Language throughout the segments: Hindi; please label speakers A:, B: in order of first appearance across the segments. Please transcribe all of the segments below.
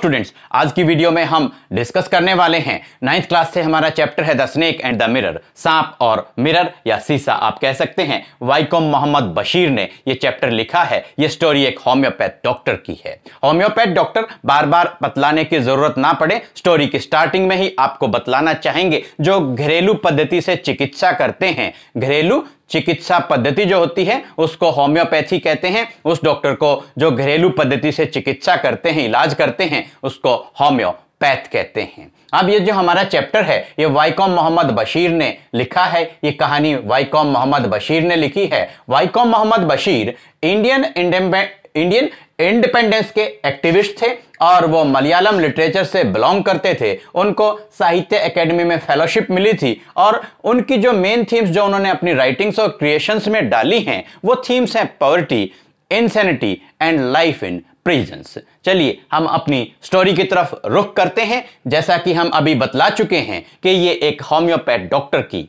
A: स्टूडेंट्स आज की वीडियो में हम डिस्कस करने वाले हैं। नाइन्थ क्लास से हमारा चैप्टर है the snake and the mirror सांप और मिरर या सीसा, आप कह सकते हैं। वाइकॉम मोहम्मद बशीर ने यह चैप्टर लिखा है। यह स्टोरी एक होम्योपैथ डॉक्टर की है। होम्योपैथ डॉक्टर बार बार बतलाने की ज़रूरत ना पड़े। स्टोरी की स्टार्टिंग में ही आपको बतलाना चाहेंगे। जो घरेलू पद्धति से चिकित्सा करते हैं। घरेलू चिकित्सा पद्धति जो होती है, उसको होम्योपैथी कहते हैं। उस डॉक्टर को जो घरेलू पद्धति से चिकित्सा करते हैं, इलाज करते हैं, उसको होम्योपैथ कहते हैं। अब ये जो हमारा चैप्टर है, ये वाईकॉम मोहम्मद बशीर ने लिखा है। ये कहानी वाईकॉम मोहम्मद बशीर ने लिखी है। Vaikom Mohammed Basheer, Indian Indian independence के एक्टिविस्ट थे और वो मलयालम लिटरेचर से बिलोंग करते थे। उनको साहित्य एकेडमी में फेलोशिप मिली थी और उनकी जो मेन थीम्स जो उन्होंने अपनी राइटिंग्स और क्रिएशंस में डाली हैं, वो थीम्स हैं poverty insanity and life in prisons चलिए, हम अपनी स्टोरी की तरफ़ रुख करते हैं। जैसा कि हम अभी बतला चुके हैं कि ये एक होम्योपैथ डॉक्टर की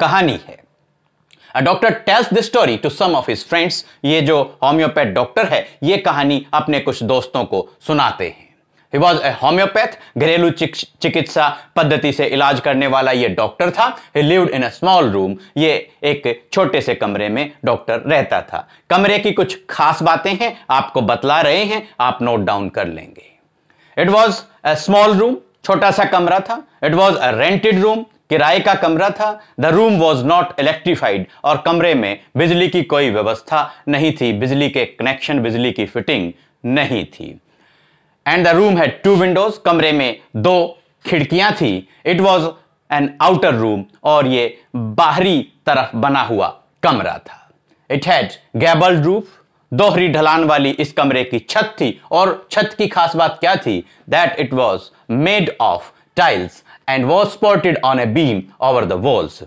A: कहानी है। Doctor tells this story to some of his friends ये जो होम्योपैथ डॉक्टर है, ये कहानी अपने कुछ दोस्तों को सुनाते हैं। वॉज़ ए होम्योपैथ घरेलू चिकित्सा पद्धति से इलाज करने वाला ये डॉक्टर था। Lived in a small room ये एक छोटे से कमरे में डॉक्टर रहता था। कमरे की कुछ खास बातें हैं, आपको बतला रहे हैं, आप नोट डाउन कर लेंगे। It was a small room छोटा सा कमरा था। It was a rented room किराए का कमरा था the room was not electrified और कमरे में बिजली की कोई व्यवस्था नहीं थी, बिजली के कनेक्शन बिजली की फिटिंग नहीं थी। And the room had two windows कमरे में दो खिड़कियाँ थी। It was an outer room और ये बाहरी तरफ़ बना हुआ कमरा था। इट हैड गैबल रूफ दोहरी ढलान वाली इस कमरे की छत थी, और छत की खास बात क्या थी? That it was made of tiles and was supported on a beam over the walls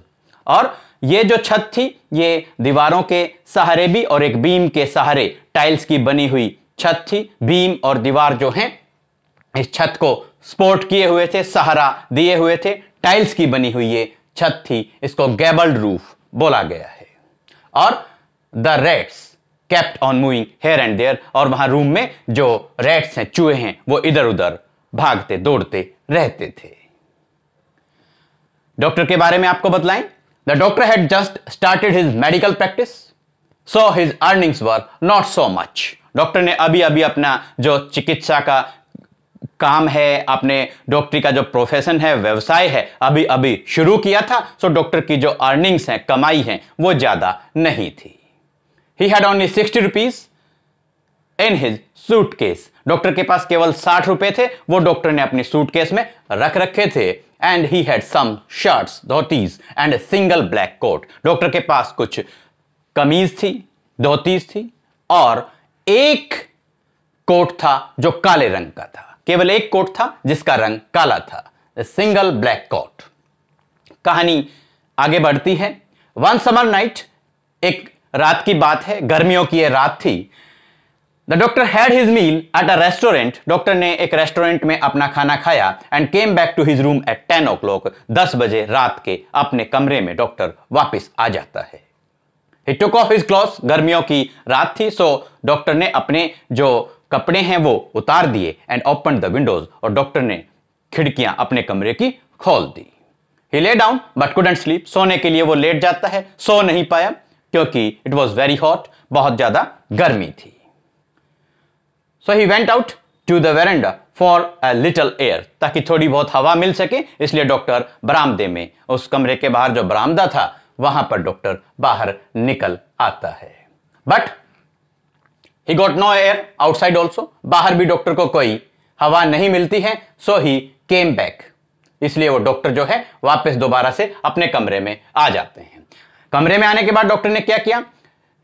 A: और ये जो छत थी, ये दीवारों के सहारे भी और एक बीम के सहारे टाइल्स की बनी हुई छत थी। बीम और दीवार जो है, इस छत को सपोर्ट किए हुए थे, सहारा दिए हुए थे। टाइल्स की बनी हुई ये छत थी, इसको गैबल्ड रूफ बोला गया है। और the reds kept on moving here and there और वहाँ रूम में जो रेड्स हैं, चूहे हैं, वो इधर उधर भागते, दौड़ते रहते थे। डॉक्टर के बारे में आपको बतलाएँ। The doctor had just started his medical practice so his earnings were not so much doctor ने अभी अभी अपना जो चिकित्सा का काम है, अपने डॉक्टरी का जो प्रोफेशन है, व्यवसाय है अभी अभी शुरू किया था सो डॉक्टर की जो अर्निंग्स हैं, कमाई है, वो ज़्यादा नहीं थी। He had only sixty rupees in his suitcase doctor के पास केवल साठ रुपए थे, वो डॉक्टर ने अपनी सूटकेस में रख रखे थे। And he had some shirts dhotis and single black coat doctor के पास कुछ कमीज थी, धोतीज थी, और एक कोट था जो काले रंग का था। केवल एक कोट था जिसका रंग काला था। सिंगल ब्लैक कोट कहानी आगे बढ़ती है। वन समर नाइट एक रात की बात है। गर्मियों की यह रात थी। The doctor had his meal at a restaurant doctor ने एक रेस्टोरेंट में अपना खाना खाया and came back to his room at ten o'clock दस बजे रात के अपने कमरे में डॉक्टर वापस आ जाता है। He took off his cloth गर्मियों की रात थी सो डॉक्टर ने अपने जो कपड़े हैं वो उतार दिए एंड ओपन द विंडोज़ और डॉक्टर ने खिड़कियाँ अपने कमरे की खोल दी। ही lay down but couldn't sleep सोने के लिए वो लेट जाता है। सो नहीं पाया, क्योंकि इट वॉज़ वेरी हॉट बहुत ज़्यादा गर्मी थी। So he went out to the veranda for a little air ताकि थोड़ी बहुत हवा मिल सके, इसलिए डॉक्टर बरामदे में। उस कमरे के बाहर जो बरामदा था, वहाँ पर डॉक्टर बाहर निकल आता है। But he got no air outside also बाहर भी डॉक्टर को कोई हवा नहीं मिलती है सो ही केम बैक इसलिए वो डॉक्टर जो है, वापस दोबारा से अपने कमरे में आ जाते हैं। कमरे में आने के बाद डॉक्टर ने क्या किया?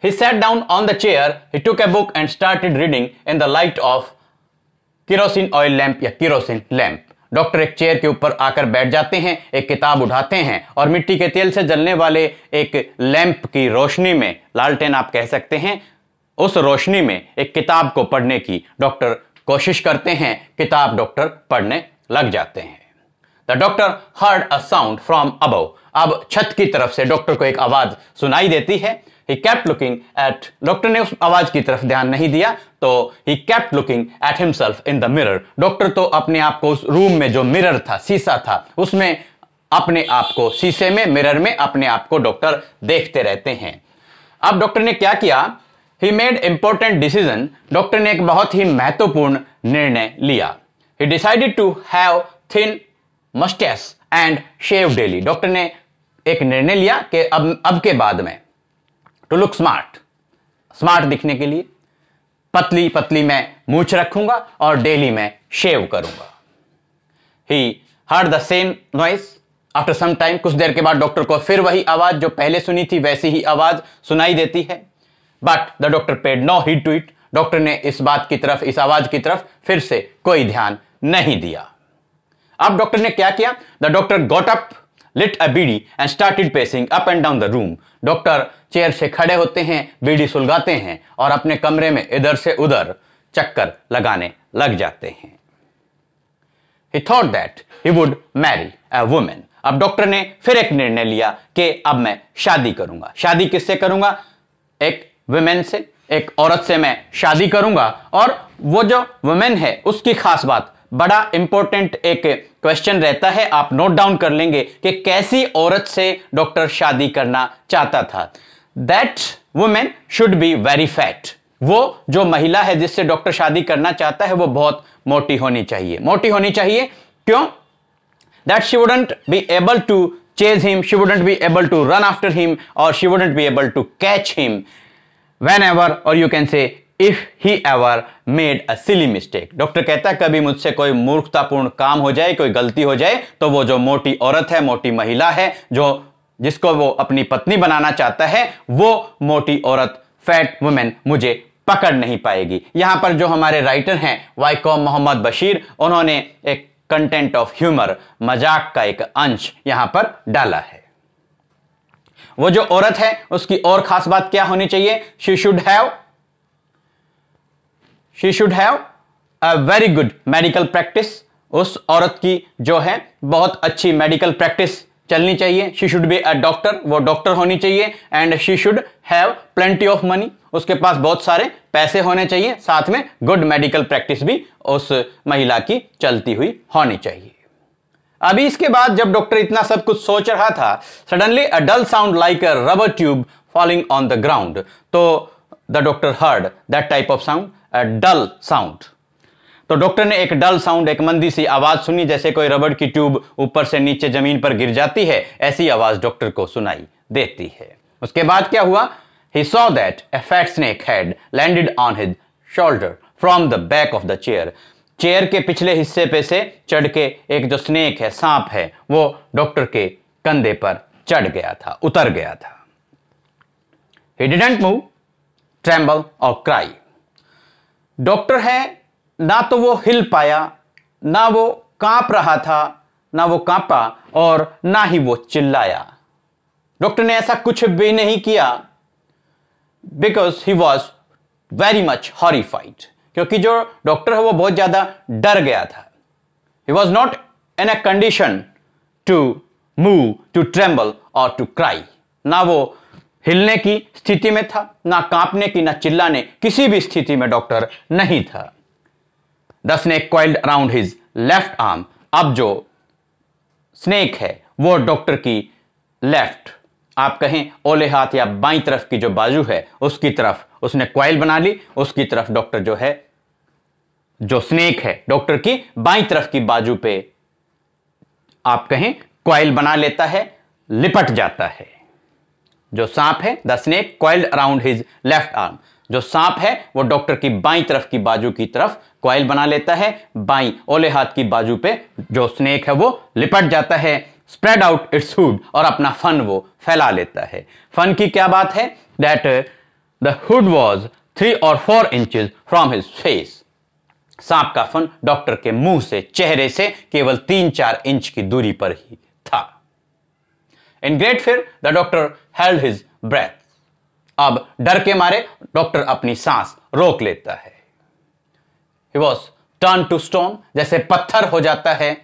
A: He sat down on the chair, he took a book and started reading in the light of kerosene oil lamp या kerosene lamp. डॉक्टर एक चेयर के ऊपर आकर बैठ जाते हैं एक किताब उठाते हैं और मिट्टी के तेल से जलने वाले एक लैंप की रोशनी में लालटेन आप कह सकते हैं उस रोशनी में एक किताब को पढ़ने की डॉक्टर कोशिश करते हैं किताब डॉक्टर पढ़ने लग जाते हैं the doctor heard a sound from above अब छत की तरफ़ से डॉक्टर को एक आवाज़ सुनाई देती है he kept looking at doctor ने उस आवाज़ की तरफ़ ध्यान नहीं दिया तो he kept looking at himself in the mirror doctor तो अपने आप को उस रूम में जो मिरर था, शीशा था, उसमें अपने आप को, शीशे में मिरर में अपने आप को डॉक्टर देखते रहते हैं। अब डॉक्टर ने क्या किया? He made important decision doctor ने एक बहुत ही महत्वपूर्ण निर्णय लिया। He decided to have thin moustache and shave daily doctor ने एक निर्णय लिया कि अब अब के बाद में टू लुक स्मार्ट स्मार्ट दिखने के लिए पतली पतली मैं मूछ रखूँगा और डेली मैं शेव करूँगा। He heard the same noise after some time कुछ देर के बाद डॉक्टर को फिर वही आवाज़ जो पहले सुनी थी, वैसी ही आवाज़ सुनाई देती है। But the doctor paid no heed to it doctor ने इस बात की तरफ़, इस आवाज़ की तरफ़ फिर से कोई ध्यान नहीं दिया। अब डॉक्टर ने क्या किया? The doctor got up lit a bidi and started pacing up and down the room doctor chair से खड़े होते हैं बीड़ी सुलगाते हैं और अपने कमरे में इधर से उधर चक्कर लगाने लग जाते हैं। He thought that he would marry a woman अब डॉक्टर ने फिर एक निर्णय लिया कि अब मैं शादी करूँगा। शादी किससे करूँगा? एक वुमेन से, एक औरत से मैं शादी करूँगा और वो जो वुमेन है, उसकी खास बात बड़ा इंपॉर्टेंट एक क्वेश्चन रहता है। आप नोट डाउन कर लेंगे कि कैसी औरत से डॉक्टर शादी करना चाहता था। That woman should be very fat वो जो महिला है जिससे डॉक्टर शादी करना चाहता है, वो बहुत मोटी होनी चाहिए। मोटी होनी चाहिए क्यों? That she wouldn't be able to chase him she wouldn't be able to run after him और she wouldn't be able to catch him whenever और you can say if he ever made a silly mistake doctor कहता है, कभी मुझसे कोई मूर्खतापूर्ण काम हो जाए, कोई गलती हो जाए तो वो जो मोटी औरत है, मोटी महिला है, जो, जिसको वो अपनी पत्नी बनाना चाहता है, वो मोटी औरत फैट वुमेन मुझे पकड़ नहीं पाएगी. यहाँ पर जो हमारे राइटर हैं वाइकॉम मोहम्मद बशीर, उन्होंने एक कंटेंट ऑफ़ ह्यूमर मज़ाक का एक अंश यहाँ पर डाला है। वो जो औरत है, उसकी और खास बात क्या होनी चाहिए? She should have she should have a very good medical practice उस औरत की जो है, बहुत अच्छी मेडिकल प्रैक्टिस चलनी चाहिए। She should be a doctor वो डॉक्टर होनी चाहिए। And she should have plenty of money उसके पास बहुत सारे पैसे होने चाहिए। साथ में गुड मेडिकल प्रैक्टिस भी उस महिला की चलती हुई होनी चाहिए। अभी इसके बाद जब डॉक्टर इतना सब कुछ सोच रहा था suddenly a dull sound like a rubber tube falling on the ground तो the doctor heard that type of sound dull sound तो डॉक्टर ने एक डल साउंड एक मंदी सी आवाज़ सुनी, जैसे कोई रबड़ की ट्यूब ऊपर से नीचे ज़मीन पर गिर जाती है, ऐसी आवाज़ डॉक्टर को सुनाई देती है। उसके बाद क्या हुआ? He saw that a fat snake had landed on his shoulder from the back of the chair chair के पिछले हिस्से पे से चढ़ के एक जो स्नेक है, सांप है, वो डॉक्टर के कंधे पर चढ़ गया था, उतर गया था। ही डिडेंट मूव ट्रेम्बल और क्राई डॉक्टर है, ना तो वो हिल पाया, ना वो काँप रहा था, ना वो कांपा और ना ही वो चिल्लाया। डॉक्टर ने ऐसा कुछ भी नहीं किया because he was very much horrified क्योंकि जो डॉक्टर है, वो बहुत ज़्यादा डर गया था। He was not in a condition to move to tremble और टू क्राई ना वो हिलने की स्थिति में था, ना कांपने की, ना चिल्लाने किसी भी स्थिति में डॉक्टर नहीं था। The snake coiled around his left arm अब जो स्नेक है, वो डॉक्टर की लेफ़्ट आप कहें, ओले हाथ या बाई तरफ़ की जो बाजू है, उसकी तरफ़ उसने क्वाइल बना ली, उसकी तरफ़ डॉक्टर जो है, जो स्नेक है, डॉक्टर की बाई तरफ़ की बाजू पे आप कहें क्वाइल बना लेता है, लिपट जाता है। जो सांप है the snake coiled around his left arm जो सांप है, वो डॉक्टर की बाई तरफ़ की बाजू की तरफ़ क्वाइल बना लेता है, बाई ओले हाथ की बाजू पे जो स्नेक है, वो लिपट जाता है स्प्रेड आउट इट्स हुड और अपना फन वो फैला लेता है। फन की क्या बात है? That the hood was three or four inches from his face सांप का फन डॉक्टर के मुँह से, चेहरे से केवल तीन चार इंच की दूरी पर ही था। In great fear the doctor held his breath अब डर के मारे डॉक्टर अपनी सांस रोक लेता है। He was turn to stone जैसे पत्थर हो जाता है।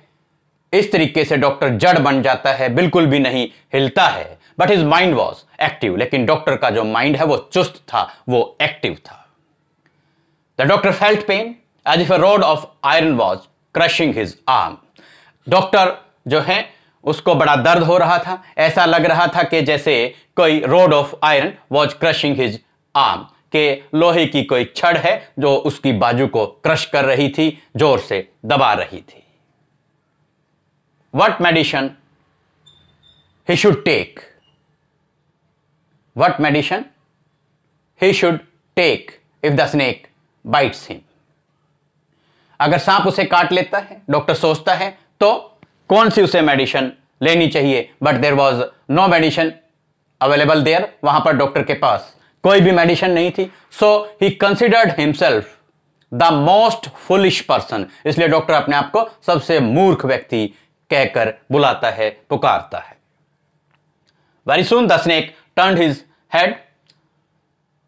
A: इस तरीके से डॉक्टर जड़ बन जाता है, बिल्कुल भी नहीं हिलता है। But his mind was active लेकिन डॉक्टर का जो माइंड है, वो चुस्त था, वो एक्टिव था। The doctor felt pain as if a rod of iron was crushing his arm doctor जो है उसको बड़ा दर्द हो रहा था। ऐसा लग रहा था कि जैसे कोई rod of iron was crushing his arm के लोहे की कोई छड़ है जो उसकी बाजू को क्रश कर रही थी, ज़ोर से दबा रही थी। What medicine he should take what medicine he should take if the snake bites him अगर सांप उसे काट लेता है डॉक्टर सोचता है तो कौन सी उसे मेडिसिन लेनी चाहिए? But there was no medicine available there वहाँ पर डॉक्टर के पास। कोई भी मेडिसिन नहीं थी। So he considered himself the most foolish person इसलिए डॉक्टर अपने आप को सबसे मूर्ख व्यक्ति कहकर बुलाता है, पुकारता है। Very soon the snake turn his head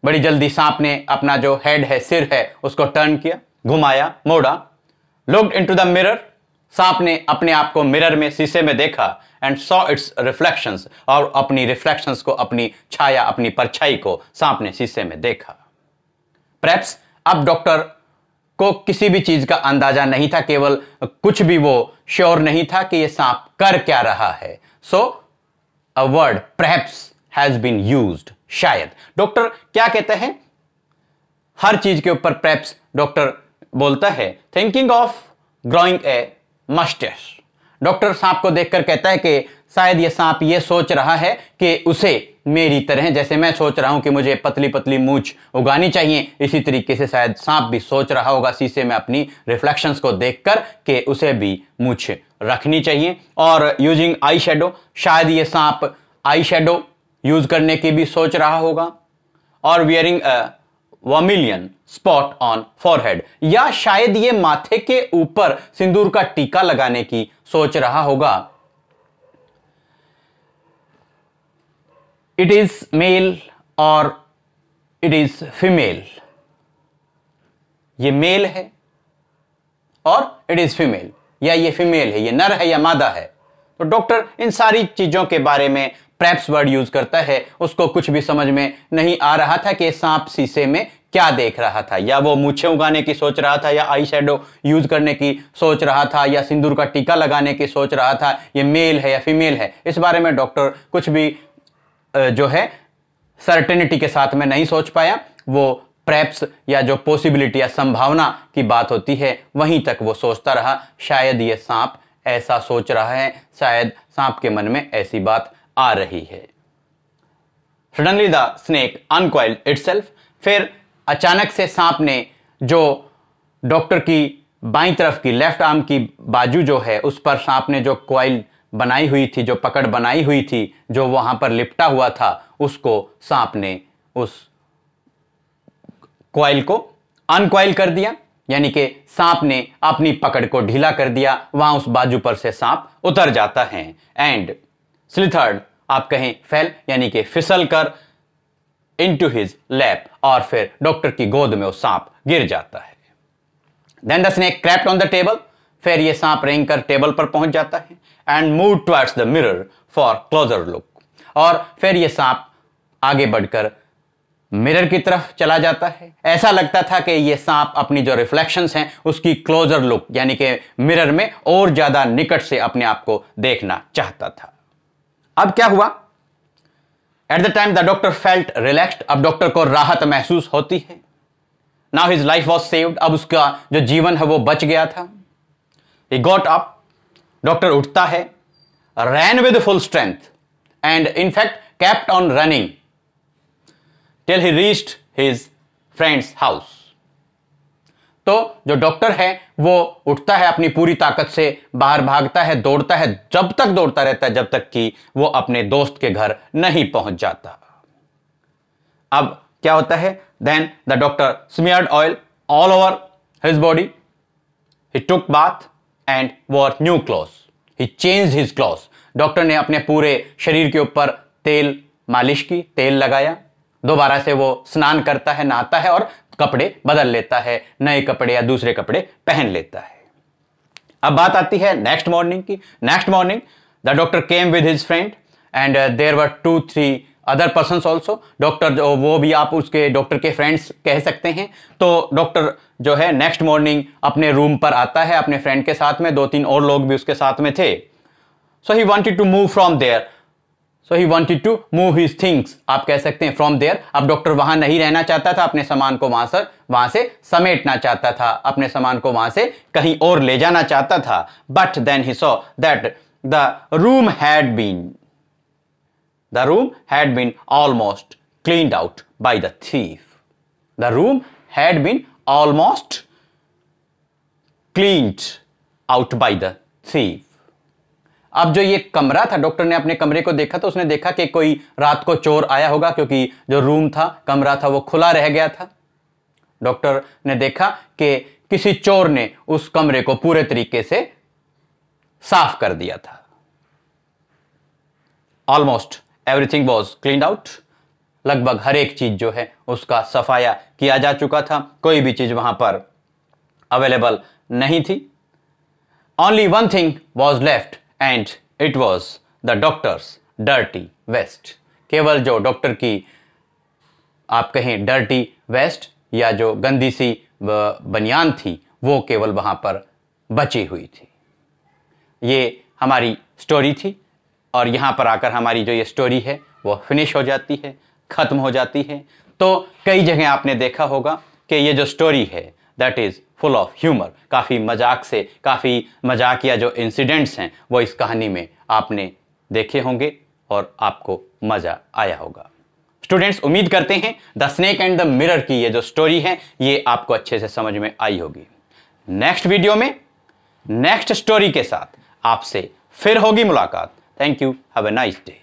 A: बड़ी जल्दी सांप ने अपना जो हेड है, सिर है, उसको टर्न किया, घुमाया, मोड़ा। लुक्ड इनटू द मिरर सांप ने अपने आप को मिरर में, शीशे में देखा एंड सॉ इट्स रिफ्लेक्शंस और अपनी रिफ्लेक्शंस को, अपनी छाया, अपनी परछाई को सांप ने शीशे में देखा। प्रेप्स अब डॉक्टर को किसी भी चीज़ का अंदाज़ा नहीं था, केवल कुछ भी वो श्योर नहीं था कि ये सांप कर क्या रहा है। So a word perhaps has been used शायद। डॉक्टर क्या कहते हैं? हर चीज़ के ऊपर प्रेप्स डॉक्टर बोलता है thinking of growing a moustache doctor सांप को देखकर कहता है कि शायद ये सांप ये सोच रहा है कि उसे मेरी तरह, जैसे मैं सोच रहा हूँ कि मुझे पतली पतली मूछ उगानी चाहिए, इसी तरीके से शायद सांप भी सोच रहा होगा। शीशे में अपनी रिफ्लेक्शंस को देखकर कि उसे भी मूछ रखनी चाहिए। और यूजिंग आई शेडो शायद ये सांप आई शेडो यूज़ करने की भी सोच रहा होगा। और wearing vermilion spot on forehead या शायद ये माथे के ऊपर सिंदूर का टीका लगाने की सोच रहा होगा। It is male or it is female ये मेल है और इट इज़ फीमेल या ये फीमेल है, ये नर है या मादा है? तो डॉक्टर इन सारी चीज़ों के बारे में प्रेप्स वर्ड यूज़ करता है, उसको कुछ भी समझ में नहीं आ रहा था कि सांप शीशे में क्या देख रहा था, या वो मूछे उगाने की सोच रहा था, या आई शेडो यूज़ करने की सोच रहा था, या सिंदूर का टीका लगाने की सोच रहा था, ये मेल है या फीमेल है, इस बारे में डॉक्टर कुछ भी जो है सर्टेनिटी के साथ में नहीं सोच पाया, वो प्रेप्स या जो पॉसिबिलिटी या संभावना की बात होती है, वहीं तक वो सोचता रहा, शायद ये सांप ऐसा सोच रहा है, शायद सांप के मन में ऐसी बात आ रही है। Suddenly the snake uncoiled itself फिर अचानक से सांप ने जो डॉक्टर की बाई तरफ़ की लेफ़्ट आर्म की बाजू जो है, उस पर सांप ने जो क्वाइल बनाई हुई थी, जो पकड़ बनाई हुई थी, जो वहाँ पर लिपटा हुआ था, उसको सांप ने उस क्वाइल को अनकॉइल कर दिया। यानी कि सांप ने अपनी पकड़ को ढीला कर दिया। वहाँ उस बाजू पर से सांप उतर जाता है। एंड स्लिथर्ड, आप कहें फेल यानी कि फिसल कर इन टू हिज लैप और फिर डॉक्टर की गोद में वो सांप गिर जाता है। Then the snake crept on the table फिर ये सांप रेंग कर टेबल पर पहुँच जाता है and move towards the mirror for closer look और फिर ये सांप आगे बढ़कर मिरर की तरफ़ चला जाता है। ऐसा लगता था कि ये सांप अपनी जो रिफ्लेक्शंस हैं, उसकी क्लोजर लुक यानी कि मिरर में और ज़्यादा निकट से अपने आप को देखना चाहता था। अब क्या हुआ? At the time the doctor felt relaxed अब डॉक्टर को राहत महसूस होती है। Now his life was saved अब उसका जो जीवन है, वो बच गया था। ही गॉट अप डॉक्टर उठता है। Ran with full strength and in fact kept on running till he reached his friend's house तो जो डॉक्टर है, वो उठता है अपनी पूरी ताकत से, बाहर भागता है, दौड़ता है, जब तक दौड़ता रहता है, जब तक कि वो अपने दोस्त के घर नहीं पहुँच जाता। अब क्या होता है? Then the doctor smeared oil all over his body he took bath and wore new cloth he change his cloth doctor ने अपने पूरे शरीर के ऊपर तेल मालिश की, तेल लगाया। दोबारा से वो स्नान करता है, नहाता है और कपड़े बदल लेता है, नए कपड़े या दूसरे कपड़े पहन लेता है। अब बात आती है नेक्स्ट मॉर्निंग की। Next morning the doctor came with his friend and there were two three other person also doctor जो वो भी आप उसके डॉक्टर के फ्रेंड्स कह सकते हैं। तो डॉक्टर जो है नेक्स्ट मॉर्निंग अपने रूम पर आता है, अपने फ्रेंड के साथ में दो तीन और लोग भी उसके साथ में थे। So he wanted to move from there so he wanted to move his things आप कह सकते हैं फ्रॉम देयर अब डॉक्टर वहाँ नहीं रहना चाहता था, अपने सामान को वहाँ से वहाँ से समेटना चाहता था, अपने सामान को वहाँ से कहीं और ले जाना चाहता था। But then he saw that the room had been the room had been almost cleaned out by the thief the room had been almost cleaned out by the thief अब जो ये कमरा था, डॉक्टर ने अपने कमरे को देखा तो उसने देखा कि कोई रात को चोर आया होगा, क्योंकि जो रूम था, कमरा था, वो खुला रह गया था। डॉक्टर ने देखा कि किसी चोर ने उस कमरे को पूरे तरीके से साफ़ कर दिया था। Almost everything was clean out लगभग हर एक चीज़ जो है, उसका सफाया किया जा चुका था। कोई भी चीज़ वहाँ पर अवेलेबल नहीं थी। Only one thing was left and it was the doctor's dirty vest केवल जो डॉक्टर की आप कहें डर्टी वेस्ट या जो गंदी सी बनियान थी, वो केवल वहाँ पर बची हुई थी। ये हमारी स्टोरी थी और यहाँ पर आकर हमारी जो ये स्टोरी है, वो फिनिश हो जाती है, ख़त्म हो जाती है। तो कई जगह आपने देखा होगा कि ये जो स्टोरी है that is full of humour काफ़ी मज़ाक से, काफ़ी मजाकिया जो इंसिडेंट्स हैं, वो इस कहानी में आपने देखे होंगे और आपको मज़ा आया होगा। स्टूडेंट्स उम्मीद करते हैं the snake and the mirror की ये जो स्टोरी है, ये आपको अच्छे से समझ में आई होगी। नेक्स्ट वीडियो में नेक्स्ट स्टोरी के साथ आपसे फिर होगी मुलाकात। Thank you have a nice day